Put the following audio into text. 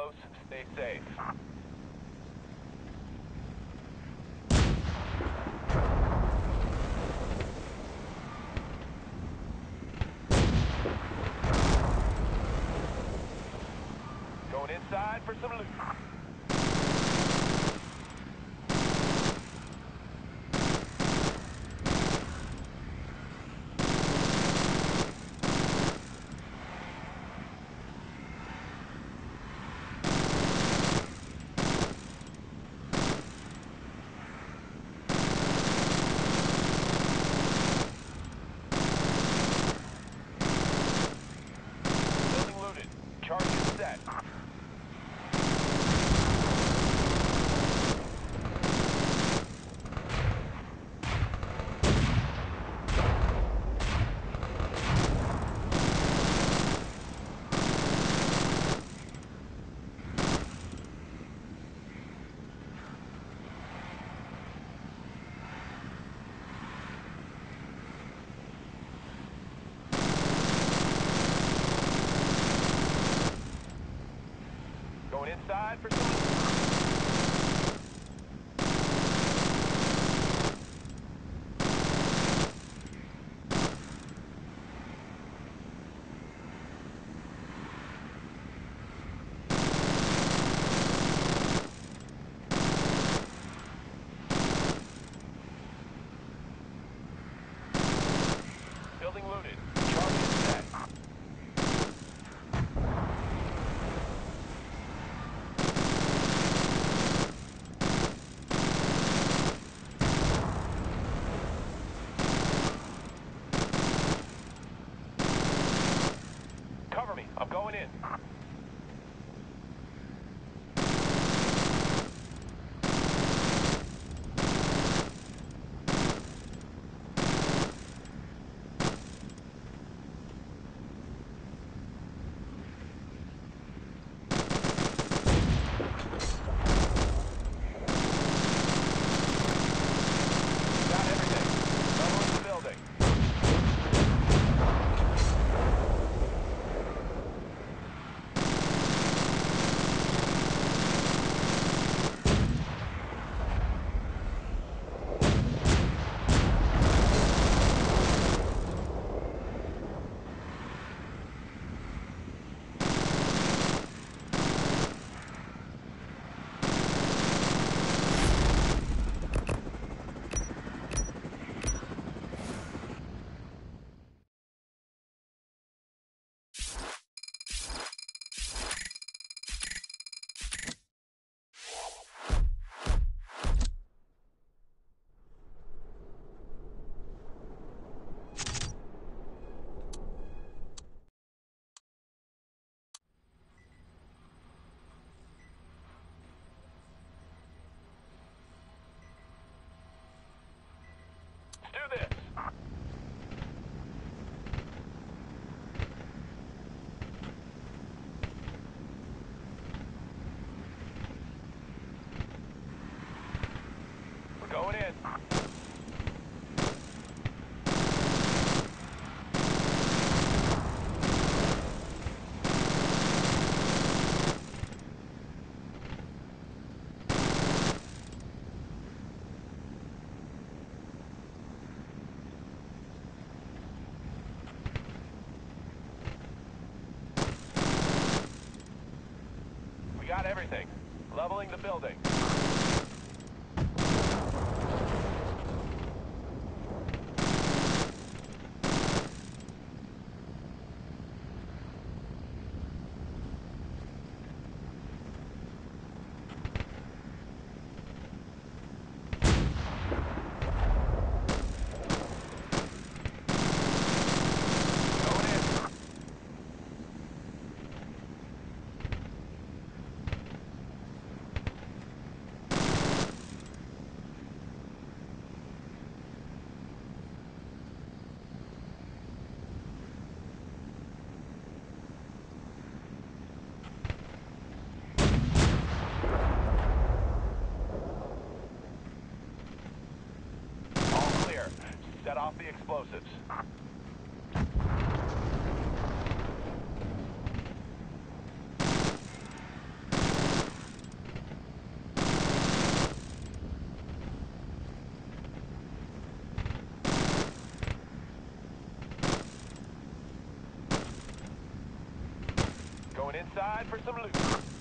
close. Stay safe. Going inside for some loot. Building looted. Charges Going inside for some going in. Everything. Leveling the building. explosives. Going inside for some loot.